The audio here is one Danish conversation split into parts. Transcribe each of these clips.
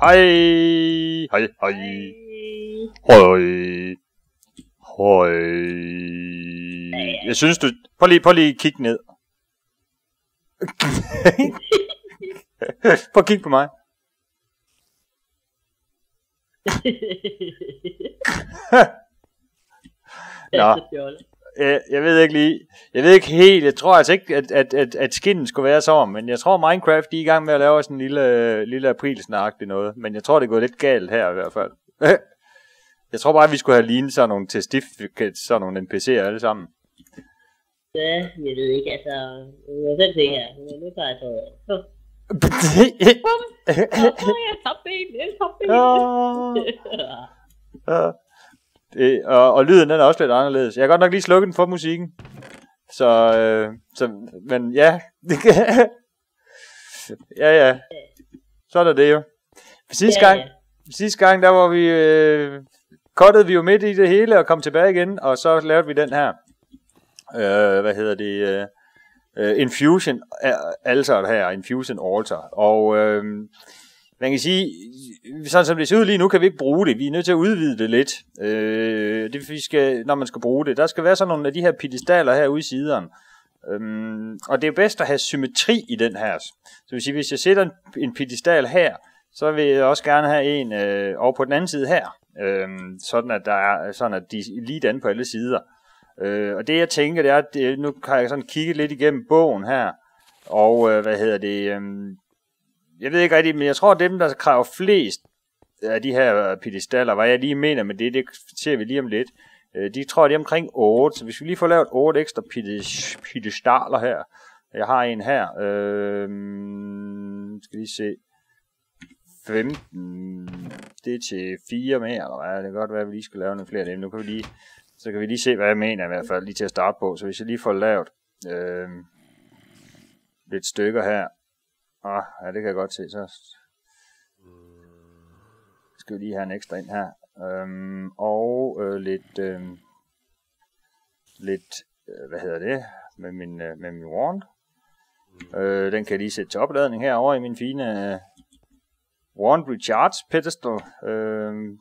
Hej. Hej, hej. Hej. Hej. Jeg synes du... Prøv lige, prøv lige at kigge ned. prøv at kigge på mig. Nå. Jeg, jeg ved ikke lige, jeg ved ikke helt, jeg tror altså ikke, at, at, at, at skinnen skulle være sådan, men jeg tror Minecraft, de er i gang med at lave sådan en lille, lille aprilsnak noget, men jeg tror, det er gået lidt galt her i hvert fald. Jeg tror bare, at vi skulle have lignet sådan nogle testificates, sådan nogle NPC'er alle sammen. Ja, jeg ved ikke, altså, jeg selv tænker, nu tager jeg. Så, bum! Åh, jeg tabte en, jeg tabte en. Ja, det, og, og lyden den er også lidt anderledes. Jeg har godt nok lige slukket den for musikken. Så, øh, så men ja. ja, ja. Så er det jo. Sidste Ja, gang, sidste gang, der var vi, øh, kottede vi jo midt i det hele og kom tilbage igen, og så lavede vi den her, øh, hvad hedder det, øh, øh, Infusion altar her, Infusion altar, og øh, man kan sige, sådan som det ser ud lige nu, kan vi ikke bruge det. Vi er nødt til at udvide det lidt. Øh, det vi skal, når man skal bruge det. Der skal være sådan nogle af de her pedestaler herude i sideren. Øhm, og det er bedst at have symmetri i den her. Så vil sige, hvis jeg sætter en, en pedestal her, så vil jeg også gerne have en øh, over på den anden side her. Øhm, sådan at der er sådan at de er lige den på alle sider. Øh, og det jeg tænker, det er, at det, nu kan jeg sådan kigge lidt igennem bogen her. Og øh, hvad hedder det? Øh, jeg ved ikke rigtigt, men jeg tror, at dem, der kræver flest af de her pedestaller, hvad jeg lige mener med det, det ser vi lige om lidt, øh, de tror, det er omkring 8, så hvis vi lige får lavet 8 ekstra pedestaler her, jeg har en her, øh, skal lige se, 15, det er til 4 mere, eller hvad, det kan godt være, at vi lige skal lave nogle flere af dem, nu kan vi lige, så kan vi lige se, hvad jeg mener i hvert fald, lige til at starte på, så hvis jeg lige får lavet øh, lidt stykker her, Ah, ja, det kan jeg godt se. Så skal vi lige have en ekstra ind her. Øhm, og øh, lidt, øh, lidt, øh, hvad hedder det, med min, øh, med min wand. Øh, den kan jeg lige sætte til opladning herovre i min fine øh, wand recharge pedestal. Øh,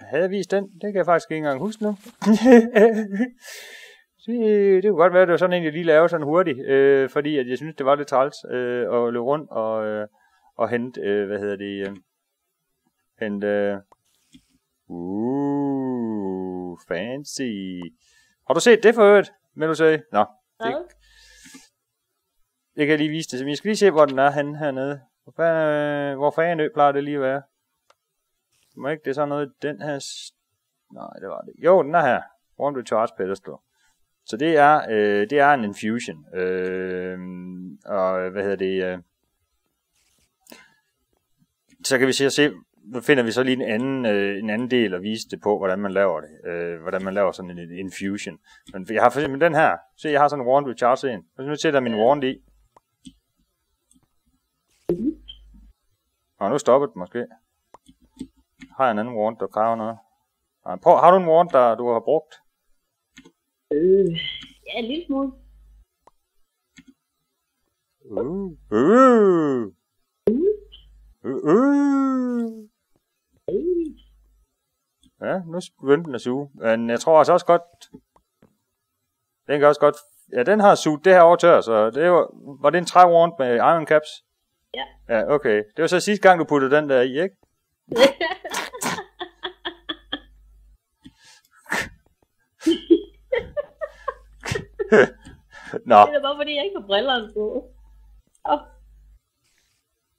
havde jeg vist den? Det kan jeg faktisk ikke engang huske nu. det, det kunne godt være, at det var sådan en, jeg lige lavede sådan hurtigt, øh, fordi at jeg synes, det var lidt træls øh, at løbe rundt og, øh, og hente, øh, hvad hedder det, øh, hente, øh, uh, fancy. Har du set det for øvrigt, vil du sige? Nå, det, kan jeg lige vise det. Men jeg skal lige se, hvor den er henne hernede. Hvor fanden, øh, hvor fanden plejer det lige at være? Må ikke det er sådan noget, den her... Nej, det var det. Jo, den er her. One Recharge Pedestal. Så det er, øh, det er en infusion. Øh, og hvad hedder det? Øh, så kan vi se, se finder vi så lige en anden, øh, en anden del og vise det på, hvordan man laver det. Øh, hvordan man laver sådan en infusion. Men jeg har for eksempel den her. Se, jeg har sådan en wand recharge ind. Hvis nu sætter jeg min wand i. Og nu stopper det måske. Har jeg en anden wand, der kræver noget? Nej, prøv, har du en wand, der du har brugt? Øh, ja, en lille smule. Uh. Uh. Uh. Uh. Ja, nu begyndte den at suge. Men jeg tror altså også godt... Den kan også godt... Ja, den har suget det her over tør, så det var... Var det en træwarrant med iron caps? Ja. Ja, okay. Det var så sidste gang, du puttede den der i, ikke? Nå. Det er bare fordi, jeg ikke har brillerne på. Oh.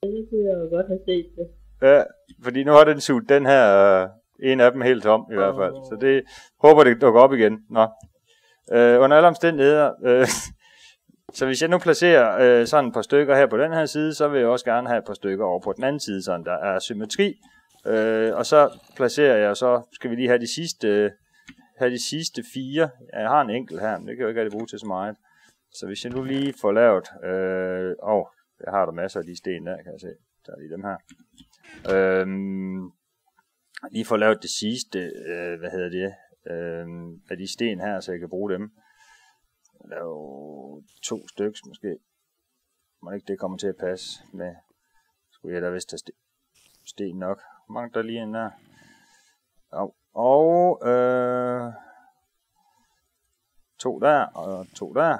Det kunne jeg jo godt have set det. Ja, fordi nu har den suget den her, øh, en af dem helt tom i hvert fald. Så det håber, det dukker op igen. Nå. Øh, under alle omstændigheder, øh, så hvis jeg nu placerer øh, sådan et par stykker her på den her side, så vil jeg også gerne have et par stykker over på den anden side, sådan der er symmetri. Øh, og så placerer jeg, så skal vi lige have de sidste, øh, have de sidste fire. Jeg har en enkelt her, men det kan jeg jo ikke rigtig bruge til så meget. Så hvis jeg nu lige får lavet, øh, åh, jeg har der masser af de sten der, kan jeg se. Så er lige dem her. Øh, lige får lavet det sidste, øh, hvad hedder det, øh, af de sten her, så jeg kan bruge dem. Lave to stykker måske. Må ikke det kommer til at passe med, skulle jeg da vist have sten. sten nok. Mange der lige en der. Og, og øh, to der, og to der.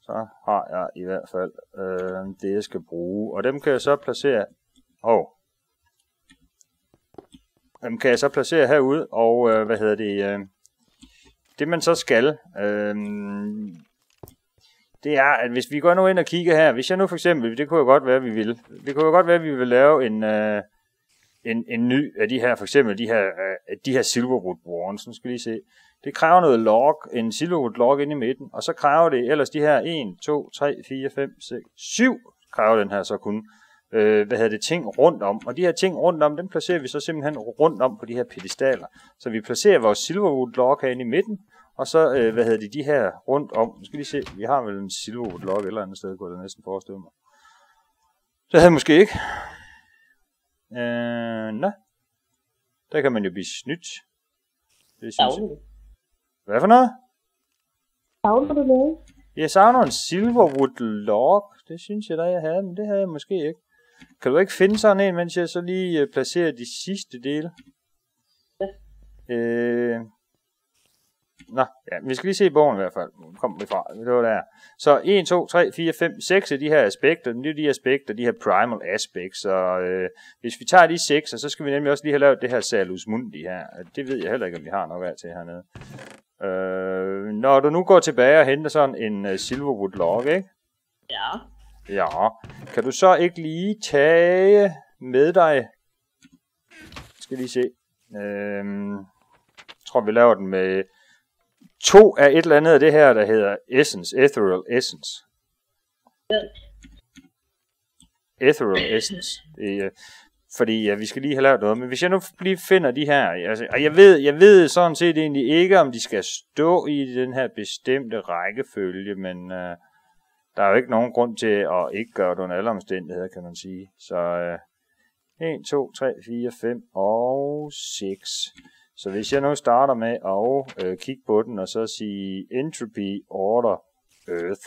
Så har jeg i hvert fald øh, det, jeg skal bruge. Og dem kan jeg så placere... Oh. Dem kan jeg så placere herude, og øh, hvad hedder det... Øh, det man så skal, øh, det er, at hvis vi går nu ind og kigger her, hvis jeg nu for eksempel, det kunne jo godt være, at vi vil, det kunne jo godt være, at vi vil lave en, øh, en, en ny af de her, for eksempel de her, øh, de her Silverwood Warrens, nu skal vi lige se, det kræver noget log, en Silverwood log inde i midten, og så kræver det ellers de her 1, 2, 3, 4, 5, 6, 7, kræver den her så kun, øh, hvad hedder det, ting rundt om. Og de her ting rundt om, dem placerer vi så simpelthen rundt om på de her pedestaler. Så vi placerer vores Silverwood log herinde i midten, og så, øh, hvad hedder det, de her rundt om. Nu skal vi se, vi har vel en Silverwood log et eller andet sted, kunne jeg næsten forestille mig. Det havde jeg måske ikke. Øh, nej. Der kan man jo blive snydt. Det synes jeg. Hvad for noget? Savner du noget? Jeg savner en Silverwood log. Det synes jeg da, jeg havde, men det havde jeg måske ikke. Kan du ikke finde sådan en, mens jeg så lige øh, placerer de sidste dele? Ja. Øh, Nå, ja, vi skal lige se bogen i hvert fald. Kom vi fra. Det var der. Så 1, 2, 3, 4, 5, 6 af de her aspekter, det er de aspekter, de her primal aspects. Så øh, hvis vi tager de 6, så skal vi nemlig også lige have lavet det her salus mundi her. Det ved jeg heller ikke, om vi har nok af til hernede. Øh, når du nu går tilbage og henter sådan en uh, Silverwood log, ikke? Ja. Ja. Kan du så ikke lige tage med dig... Skal lige se. Øh, jeg tror, vi laver den med to af et eller andet af det her, der hedder Essence, Ethereal Essence. Ja. Ethereal Essence. Det, øh, fordi ja, vi skal lige have lavet noget. Men hvis jeg nu lige finder de her, altså, og jeg ved, jeg ved sådan set egentlig ikke, om de skal stå i den her bestemte rækkefølge, men øh, der er jo ikke nogen grund til at ikke gøre det under alle omstændigheder, kan man sige. Så øh, 1, 2, 3, 4, 5 og 6. Så hvis jeg nu starter med at øh, kigge på den, og så sige entropy order earth,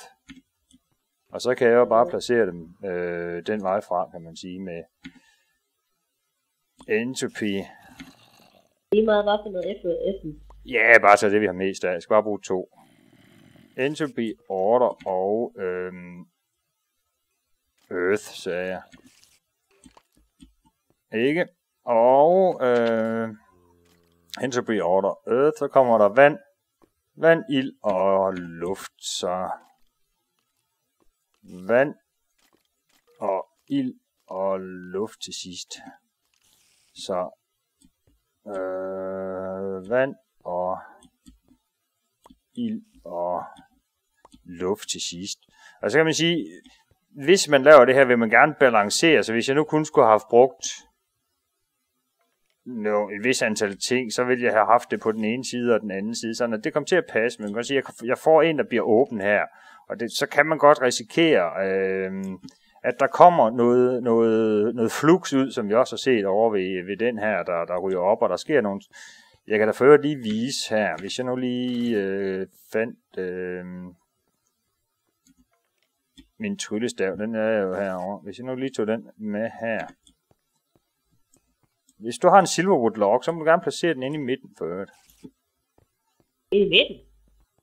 og så kan jeg jo bare placere dem øh, den vej fra, kan man sige, med entropy. Lige meget hvad for noget efter S'en. Ja, bare så det, vi har mest af. Jeg skal bare bruge to. Entropy order og øhm, earth, sagde jeg. Ikke? Og øh, entropy order earth, så kommer der vand, vand, ild og luft, så vand og ild og luft til sidst. Så øh, vand og ild og luft til sidst. Og så kan man sige, hvis man laver det her, vil man gerne balancere. Så hvis jeg nu kun skulle have brugt no, et vis antal ting, så ville jeg have haft det på den ene side og den anden side, sådan at det kommer til at passe. Men man kan sige, at jeg får en, der bliver åben her, og det, så kan man godt risikere, øh, at der kommer noget, noget, noget flux ud, som vi også har set over ved, ved den her, der, der ryger op, og der sker nogle... Jeg kan da før lige vise her, hvis jeg nu lige øh, fandt øh, min tryllestav, den er jo herovre. Hvis jeg nu lige tog den med her. Hvis du har en Silverwood log, så må du gerne placere den inde i midten for øvrigt. I midten?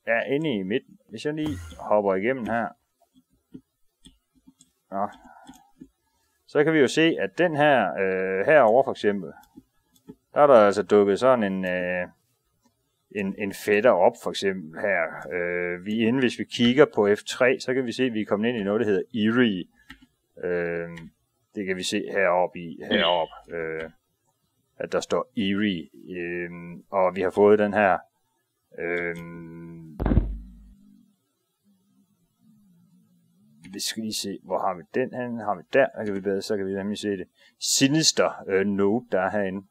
Ja, inde i midten. Hvis jeg lige hopper igennem her. Nå. Så kan vi jo se, at den her, øh, herovre for eksempel, der er der altså dukket sådan en, øh, en, en fætter op for eksempel her. Øh, vi inde, hvis vi kigger på F3, så kan vi se, at vi er kommet ind i noget, der hedder Erie. Øh, det kan vi se heroppe i, heroppe. Øh, at der står Erie, øh, og vi har fået den her øh, vi skal lige se, hvor har vi den her, har vi der, der kan vi bedre, så kan vi nemlig se det. Sinister øh, note, der er herinde.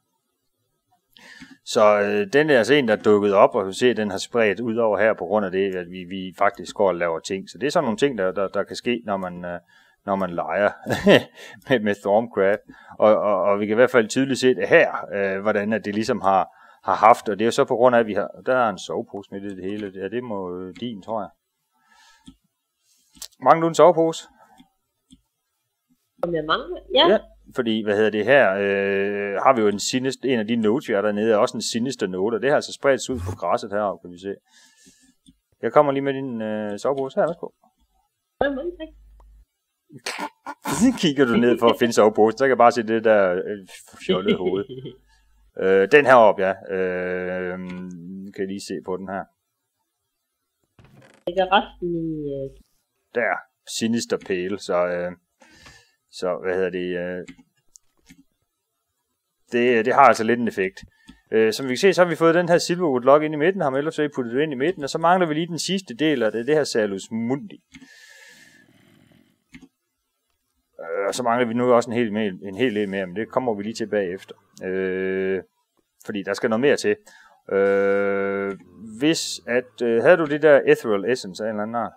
Så øh, den er altså en, der er dukket op, og du ser, at den har spredt ud over her, på grund af det, at vi, vi faktisk går og laver ting. Så det er sådan nogle ting, der, der, der kan ske, når man, øh, når man leger med, med Stormcraft. Og, og, og vi kan i hvert fald tydeligt se det her, øh, hvordan at det ligesom har, har haft, og det er jo så på grund af, at vi har, der er en sovepose med det hele, ja, det må øh, din, tror jeg. Mangler du en sovepose? Om jeg mangler? Ja. ja. fordi, hvad hedder det her, øh, har vi jo en, sinister, en af de notes, vi har dernede, er også en sinister note, og det har altså spredt ud på græsset heroppe, kan vi se. Jeg kommer lige med din øh, sovepose her, værsgo. Så kigger du ned for at finde soveposen, så kan jeg bare se det der øh, fjollede hoved. øh, den her op, ja. Øh, kan jeg lige se på den her. Jeg kan resten i... Øh... Der, sinister pæle, så, øh, så hvad hedder det, øh, det, det har altså lidt en effekt. Øh, som vi kan se, så har vi fået den her Silverwood log ind i midten, har ellers puttet det ind i midten, og så mangler vi lige den sidste del, og det er det her Salus Mundi. Øh, og så mangler vi nu også en hel, en hel del mere, men det kommer vi lige til bagefter. Øh, fordi der skal noget mere til. Øh, hvis at, øh, havde du det der Ethereal Essence af en eller anden art?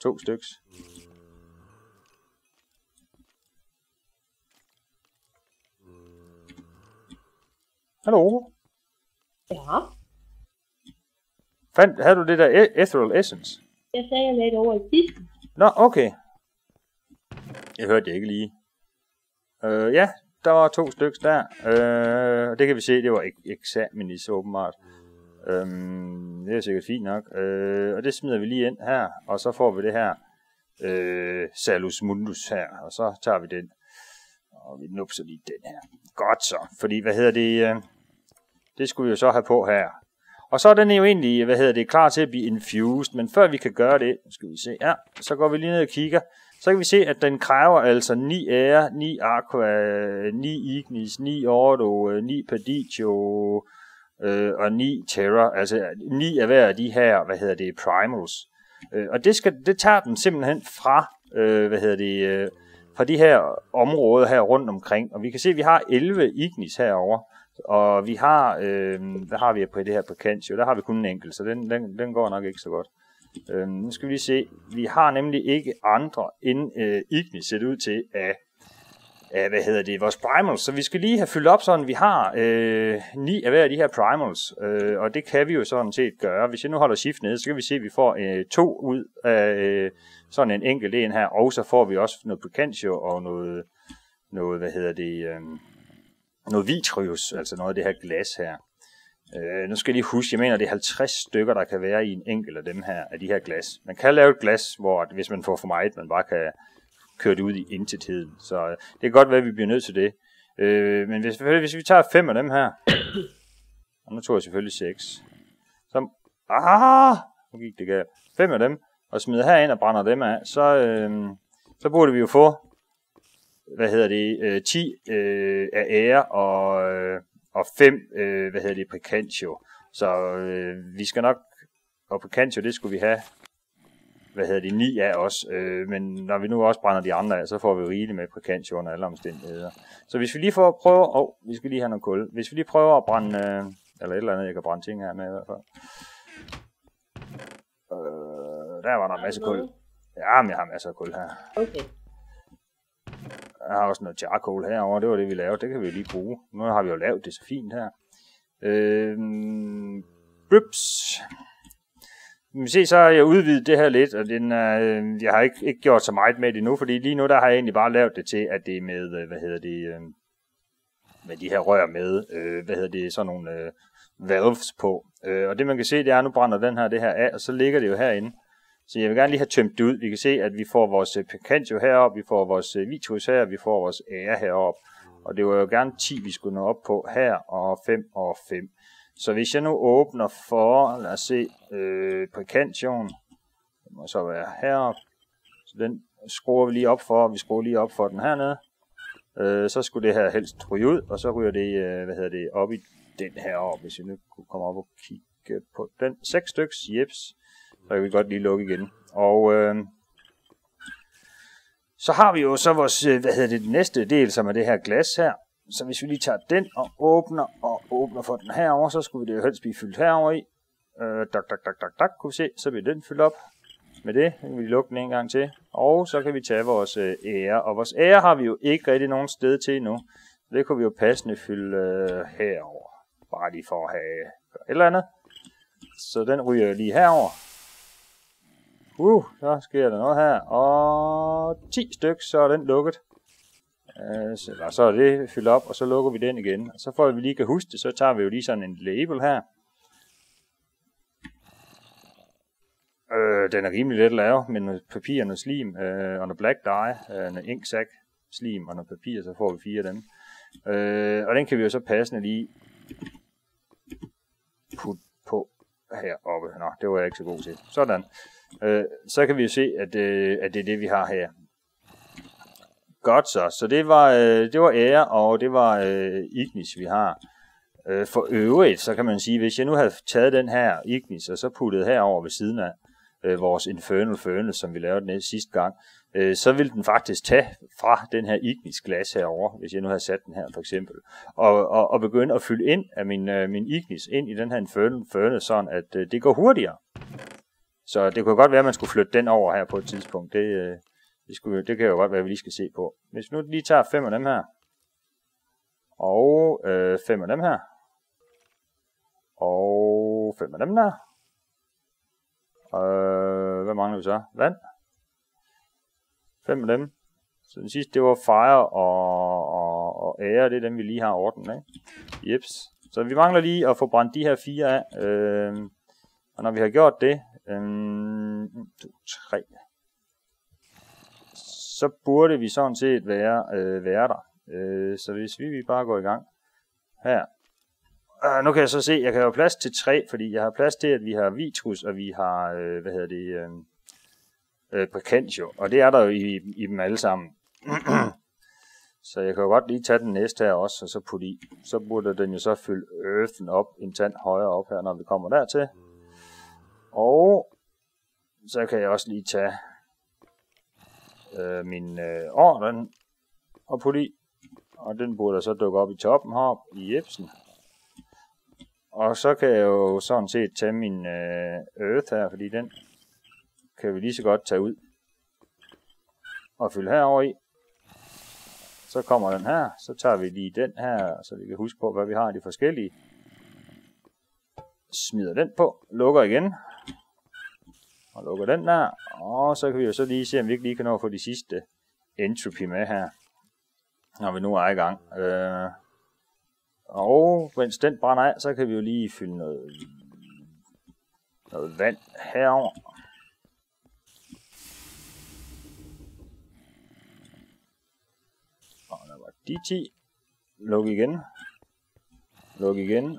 To styks. Hallo? Ja. Fandt, havde du det der e- Ethereal Essence? Jeg sagde, jeg lagde det over i kisten. Nå, okay. Jeg hørte jeg ikke lige. Øh, ja, der var to stykker der. Øh, det kan vi se, det var ek- eksaminis åbenbart. Øh, det er sikkert fint nok. Øh, og det smider vi lige ind her, og så får vi det her øh, Salus Mundus her, og så tager vi den. Og vi nupser lige den her. Godt så, fordi hvad hedder det, øh, det skulle vi jo så have på her. Og så er den jo egentlig, hvad hedder det, klar til at blive infused, men før vi kan gøre det, skal vi se, ja, så går vi lige ned og kigger, så kan vi se, at den kræver altså 9 air, 9 aqua, 9 ignis, 9 ordo, 9 padicio øh, og 9 Terra. altså 9 af hver af de her, hvad hedder det, primals. Øh, og det, skal, det tager den simpelthen fra, øh, hvad hedder det, øh, fra de her områder her rundt omkring. Og vi kan se, at vi har 11 ignis herover og vi har, øh, hvad har vi på det her på Kantio? Der har vi kun en enkelt, så den, den, den går nok ikke så godt. Øh, nu skal vi lige se, vi har nemlig ikke andre end øh, Ignis set ud til af, af, hvad hedder det, vores primals. Så vi skal lige have fyldt op sådan, vi har øh, ni af hver af de her primals, øh, og det kan vi jo sådan set gøre. Hvis jeg nu holder shift nede, så kan vi se, at vi får øh, to ud af øh, sådan en enkelt en her, og så får vi også noget Picantio og noget, noget hvad hedder det, øh, noget vitrius, altså noget af det her glas her. Øh, nu skal jeg lige huske, jeg mener, det er 50 stykker, der kan være i en enkelt af dem her, af de her glas. Man kan lave et glas, hvor at, hvis man får for meget, man bare kan køre det ud i intetheden. Så øh, det kan godt være, at vi bliver nødt til det. Øh, men hvis, hvis vi tager fem af dem her, og nu tog jeg selvfølgelig seks, så, ah, nu gik det galt, fem af dem, og smider herind og brænder dem af, så, øh, så burde vi jo få hvad hedder det, øh, 10 øh, af ære og, øh, og 5, øh, hvad hedder det, Precantio. Så øh, vi skal nok, og Precantio, det skulle vi have, hvad hedder det, 9 af os. Øh, men når vi nu også brænder de andre af, så får vi rigeligt med Precantio under alle omstændigheder. Så hvis vi lige får prøve, åh, oh, vi skal lige have noget kul. Hvis vi lige prøver at brænde, øh, eller et eller andet, jeg kan brænde ting her med i hvert fald. Øh, der var der en masse kul. Ja, men jeg har masser af kul her. Okay. Jeg har også noget charcoal herover. Det var det, vi lavede. Det kan vi lige bruge. Nu har vi jo lavet det så fint her. Øh, bøbs. Vi se, så har jeg udvidet det her lidt, og den, øh, jeg har ikke, ikke gjort så meget med det nu, fordi lige nu der har jeg egentlig bare lavet det til, at det er med, øh, hvad hedder det, øh, med de her rør med, øh, hvad hedder det, sådan nogle øh, valves på. Øh, og det man kan se, det er, at nu brænder den her det her af, og så ligger det jo herinde. Så jeg vil gerne lige have tømt det ud. Vi kan se, at vi får vores øh, herop, vi får vores øh, Vitus her, vi får vores ære herop. Og det var jo gerne 10, vi skulle nå op på her, og 5 og 5. Så hvis jeg nu åbner for, lad os se, øh, Picantion, det må så være herop. Så den skruer vi lige op for, vi skruer lige op for den hernede. Øh, så skulle det her helst ryge ud, og så ryger det, øh, hvad hedder det, op i den her op, hvis jeg nu kunne komme op og kigge på den. 6 styks, jeps. Så jeg vi godt lige lukke igen. Og øh, så har vi jo så vores, øh, hvad hedder det, den næste del, som er det her glas her. Så hvis vi lige tager den og åbner og åbner for den herover, så skulle det jo helst blive fyldt herover i. Øh, dak, dak, dak, dak, dak, kunne vi se, så bliver den fyldt op. Med det så kan vi lukke den en gang til. Og så kan vi tage vores øh, ære. Og vores ære har vi jo ikke rigtig nogen sted til endnu. Det kunne vi jo passende fylde øh, herover. Bare lige for at have et eller andet. Så den ryger lige herover. Uh, så sker der noget her. Og 10 stykker, så er den lukket. Øh, så, og så er det fyldt op, og så lukker vi den igen. Og så for at vi lige kan huske det, så tager vi jo lige sådan en label her. Øh, den er rimelig let at lave, med noget papir og noget slim, øh, og noget black dye, øh, noget inksack, slim og noget papir, så får vi fire af dem. Øh, og den kan vi jo så passende lige putte på heroppe. Nå, det var jeg ikke så god til. Sådan. Øh, så kan vi jo se, at, øh, at det er det, vi har her. Godt så. Så det var, øh, det var ære, og det var øh, Ignis, vi har. Øh, for øvrigt, så kan man sige, hvis jeg nu havde taget den her Ignis, og så puttet herover ved siden af øh, vores Infernal Furnace, som vi lavede den sidste gang, øh, så vil den faktisk tage fra den her Ignis glas herover, hvis jeg nu havde sat den her for eksempel, og, og, og begynde at fylde ind af min, øh, min Ignis ind i den her Infernal Furnace, sådan at øh, det går hurtigere. Så det kunne godt være, at man skulle flytte den over her på et tidspunkt. Det, øh, det, skulle, det kan jo godt være, at vi lige skal se på. Hvis nu lige tager fem af dem her, og øh, fem af dem her, og fem af dem der, øh, hvad mangler vi så? Vand. Fem af dem. Så den sidste, det var fire og, og, og ære, det er dem, vi lige har ordnet, ikke? Jeps. Så vi mangler lige at få brændt de her fire af. Øh, og når vi har gjort det, øh, 2, 3, så burde vi sådan set være, øh, være der. Øh, så hvis vi, vi bare går i gang her. Øh, nu kan jeg så se, jeg kan have plads til tre, fordi jeg har plads til, at vi har vitrus, og vi har, øh, hvad hedder det, øh, øh, precantio, og det er der jo i, i dem alle sammen. så jeg kan jo godt lige tage den næste her også, og så putte i. Så burde den jo så fylde earthen op en tand højere op her, når vi kommer dertil. Og så kan jeg også lige tage øh, min øh, orden og putte i. Og den burde så dukke op i toppen her i Jebsen. Og så kan jeg jo sådan set tage min øh, earth her, fordi den kan vi lige så godt tage ud og fylde herover i. Så kommer den her, så tager vi lige den her, så vi kan huske på, hvad vi har i de forskellige. Smider den på, lukker igen, og lukker den der, og så kan vi jo så lige se, om vi ikke lige kan nå at få de sidste entropy med her, når vi nu er i gang. Øh, og mens den brænder af, så kan vi jo lige fylde noget, noget vand herover. Og der var de 10. Luk igen. Luk igen.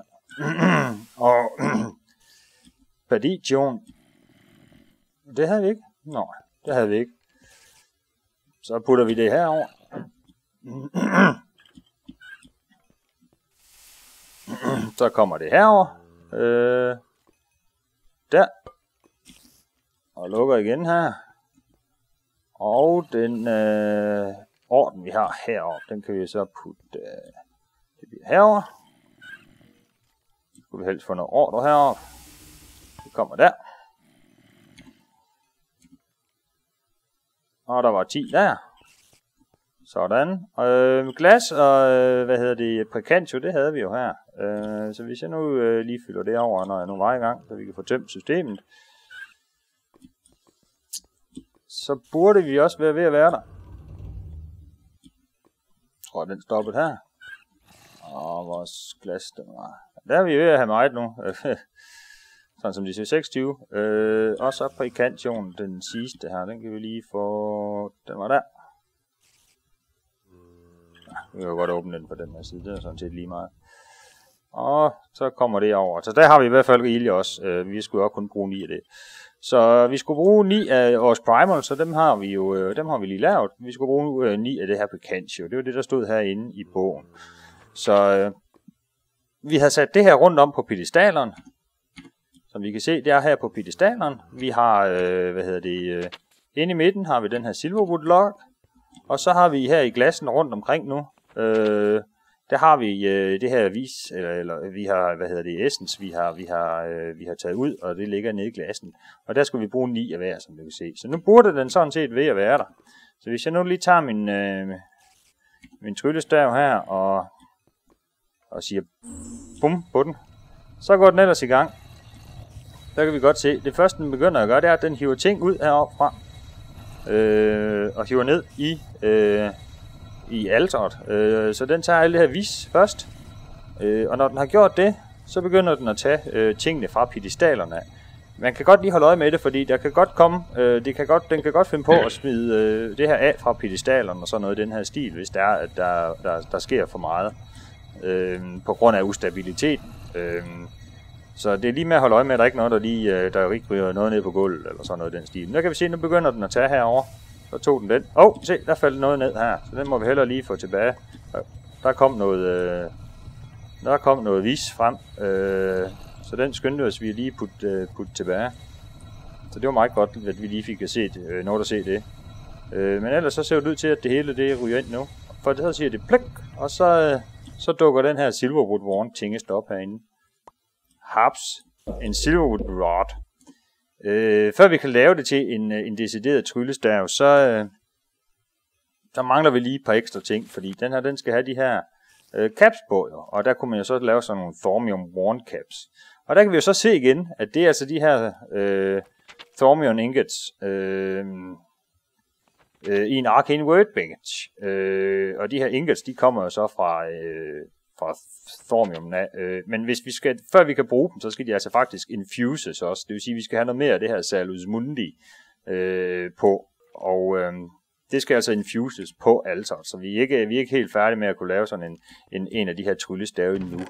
og Perdition. Det havde vi ikke. Nej, det havde vi ikke. Så putter vi det herover. så kommer det herover. Øh, der. Og lukker igen her. Og den øh, orden, vi har heroppe, den kan vi så putte øh, det bliver herover. Så skulle vi helst få noget ordre heroppe. Det kommer der. Og der var 10 der. Sådan. Øh, glas og, øh, hvad hedder det, precantio, det havde vi jo her. Øh, så hvis jeg nu øh, lige fylder det over, når jeg nu var i gang, så vi kan få tømt systemet, så burde vi også være ved at være der. Jeg tror, den stoppet her. Og vores glas, den var... Der er vi ved at have meget nu. Sådan som de ser 26. Øh, og så prækantionen, den sidste her, den kan vi lige få... Den var der. Ja, vi kan jo godt åbne den på den her side, det er sådan set lige meget. Og så kommer det over. Så der har vi i hvert fald rigeligt også. Øh, vi skulle også kun bruge 9 af det. Så vi skulle bruge 9 af vores primal, så dem har vi jo øh, dem har vi lige lavet. Vi skulle bruge øh, 9 af det her Picantio. Det var det, der stod herinde i bogen. Så øh, vi har sat det her rundt om på pedestaleren. Som vi kan se, det er her på pedestalen. Vi har, øh, hvad hedder det, øh, inde i midten har vi den her silverwood log. Og så har vi her i glassen rundt omkring nu, øh, der har vi øh, det her vis, eller, eller vi har, hvad hedder det, essence, vi har, vi har, øh, vi har taget ud, og det ligger nede i glassen. Og der skulle vi bruge 9 af hver, som du kan se. Så nu burde den sådan set ved at være der. Så hvis jeg nu lige tager min, øh, min tryllestav her, og, og siger bum på den, så går den ellers i gang. Der kan vi godt se, det første den begynder at gøre, det er, at den hiver ting ud heroppe fra, øh, og hiver ned i, øh, i alteret. Øh, så den tager alle det her vis først. Øh, og når den har gjort det, så begynder den at tage øh, tingene fra pedestalerne af. Man kan godt lige holde øje med det, fordi der kan godt komme, øh, det kan godt, den kan godt finde på at smide øh, det her af fra pedestalerne og sådan noget i den her stil, hvis der, er, at der, der, der sker for meget øh, på grund af ustabiliteten. Øh, så det er lige med at holde øje med, at der er ikke noget, der lige, øh, der ikke ryger noget ned på gulvet, eller sådan noget i den stil. Der kan vi se, nu begynder den at tage herover. Så tog den den. Åh, oh, se, der faldt noget ned her. Så den må vi heller lige få tilbage. Øh, der kom noget, øh, der kom noget vis frem. Øh, så den skyndte os, vi lige putte øh, put tilbage. Så det var meget godt, at vi lige fik set, øh, noget at se det. Øh, men ellers så ser det ud til, at det hele det ryger ind nu. For det så siger det pluk, og så, øh, så dukker den her Silverwood Warren tingest op herinde. Harps, en Silverwood Rod. Øh, før vi kan lave det til en, øh, en decideret tryllestav, så, øh, så mangler vi lige et par ekstra ting, fordi den her, den skal have de her øh, caps på, jo, og der kunne man jo så lave sådan nogle Thormium Worn caps. Og der kan vi jo så se igen, at det er altså de her øh, Thormium ingots øh, øh, i en Arcane word bench. Øh, og de her ingots, de kommer jo så fra, øh, fra Thormium. Øh, men hvis vi skal, før vi kan bruge dem, så skal de altså faktisk infuses også. Det vil sige, at vi skal have noget mere af det her Salus Mundi øh, på. Og øh, det skal altså infuses på alteret, så vi er ikke, vi er ikke helt færdige med at kunne lave sådan en, en, en af de her tryllestave nu.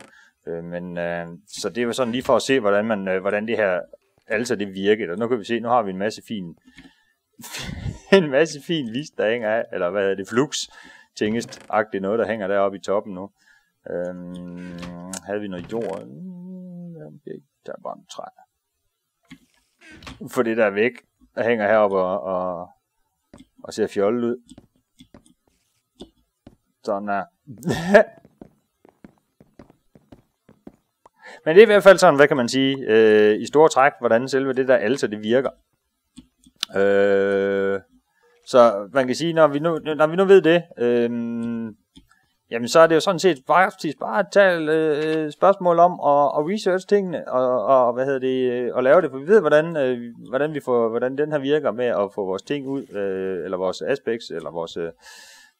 Øh, men, øh, så det er jo sådan lige for at se, hvordan, man, øh, hvordan det her alter det virker. Og nu kan vi se, nu har vi en masse fin en masse fin vis, der hænger af, eller hvad hedder det, flux tingest agtigt noget, der hænger deroppe i toppen nu. Øhm, havde vi noget jord? Mm, der er bare en træ. For det der er væk, der hænger heroppe og, og, og ser fjollet ud. Sådan er. Men det er i hvert fald sådan, hvad kan man sige, øh, i store træk, hvordan selve det der alter, det virker. Øh, så man kan sige, når vi nu, når vi nu ved det, øh, jamen så er det jo sådan set faktisk bare at tage øh, spørgsmål om at, at research tingene og, og hvad hedder det, øh, og lave det, for vi ved, hvordan, øh, hvordan, vi får, hvordan den her virker med at få vores ting ud, øh, eller vores aspects, eller vores øh,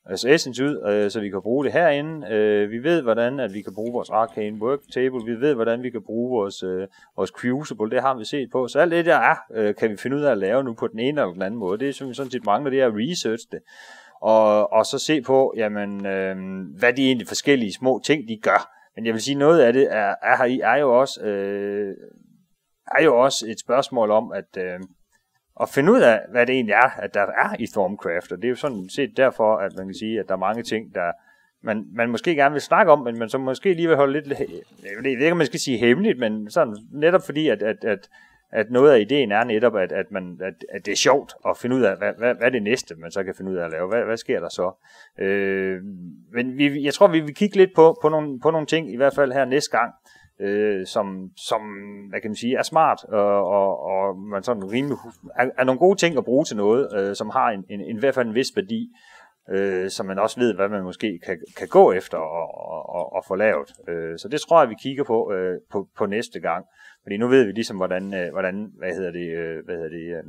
altså Essence ud, øh, så vi kan bruge det herinde. Øh, vi ved, hvordan at vi kan bruge vores Arcane Work Table. Vi ved, hvordan vi kan bruge vores, øh, vores Crucible. Det har vi set på. Så alt det der er, øh, kan vi finde ud af at lave nu på den ene eller den anden måde. Det er som vi sådan set mangler, det er at research det. Og, og så se på, jamen, øh, hvad de egentlig forskellige små ting, de gør. Men jeg vil sige, noget af det er, er er jo også, øh, er jo også et spørgsmål om, at, øh, at finde ud af, hvad det egentlig er, at der er i Stormcraft. Og det er jo sådan set derfor, at man kan sige, at der er mange ting, der man, man måske gerne vil snakke om, men man så måske lige vil holde lidt, jeg ved ikke, om man skal sige hemmeligt, men sådan netop fordi, at, at, at, at noget af ideen er netop, at, at, man, at, at det er sjovt at finde ud af, hvad, hvad, hvad er det næste, man så kan finde ud af at lave. Hvad, hvad sker der så? Øh, men vi, jeg tror, vi vil kigge lidt på, på, nogle, på nogle ting, i hvert fald her næste gang, øh, som, som, hvad kan man sige, er smart, og, og, og man sådan rimelig, er, er nogle gode ting at bruge til noget, øh, som har en, en, en, i hvert fald en vis værdi, øh, så man også ved, hvad man måske kan, kan gå efter og, og, og, og få lavet. Øh, så det tror jeg, vi kigger på, øh, på, på næste gang. Fordi nu ved vi ligesom, hvordan, øh, hvordan hvad hedder det, øh, hvad hedder det, øh,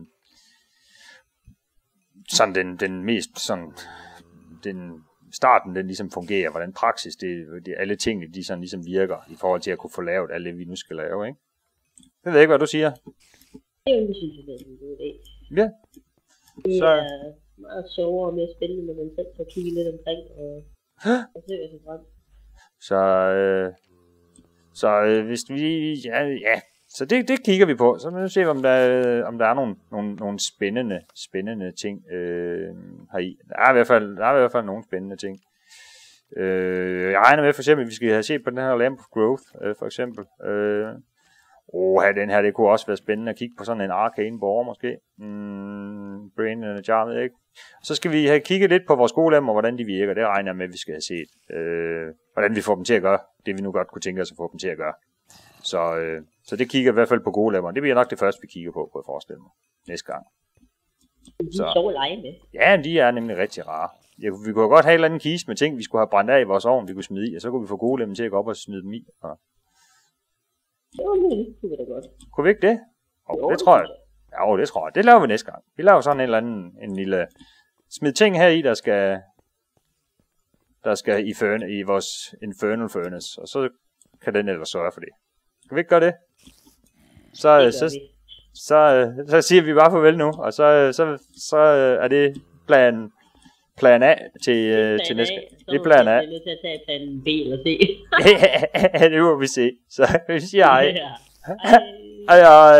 sådan den, den mest, sådan, den starten den ligesom fungerer, hvordan praksis, det, det alle tingene, de sådan ligesom virker i forhold til at kunne få lavet alt det, vi nu skal lave, ikke? Jeg ved ikke, hvad du siger. Det synes jeg, det er en god idé. Ja. Det Så- er meget sjovere og mere spændende, når man selv kan kigge lidt omkring og, og se sig frem. Så, øh, så øh, hvis vi, ja, ja, så det, det kigger vi på. Så må vi se, om der, øh, om der er nogle, nogle, nogle spændende, spændende ting øh, heri. Der er, i hvert fald, der er i hvert fald nogle spændende ting. Øh, jeg regner med for eksempel, at vi skal have set på den her Lamp of Growth, øh, for eksempel. Øh, Åh, den her, det kunne også være spændende at kigge på sådan en arcane borger måske. Mm, Brain and a ikke. Så skal vi have kigget lidt på vores gode og hvordan de virker. Det regner jeg med, at vi skal have set. Øh, hvordan vi får dem til at gøre det, vi nu godt kunne tænke os at få dem til at gøre. Så, øh, så det kigger i hvert fald på gode lemmer. Det bliver nok det første, vi kigger på, kunne jeg forestille mig, næste gang. De er Så. sjove at lege med. Ja, de er nemlig rigtig rare. Ja, vi kunne godt have en eller anden kiste med ting, vi skulle have brændt af i vores ovn, vi kunne smide i, og så kunne vi få gode lemmer til at gå op og smide dem i. Og, Det var det kunne vi da godt. kunne vi ikke det? Oh, Jo, det tror jeg. Ja, det tror jeg. Det laver vi næste gang. Vi laver sådan en eller anden en lille smid ting her i, der skal der skal i, furn, i vores Infernal Furnace, og så kan den ellers sørge for det. Kan vi ikke gøre det? Så, Det gør så, vi. så, øh, så siger vi bare farvel nu, og så, øh, så, så øh, er det plan, plan A til, øh, til næste Det er plan A. Jeg er nødt til at tage plan B eller C. det må vi se. Så vi siger hej. Ja. Hej. Hej hej.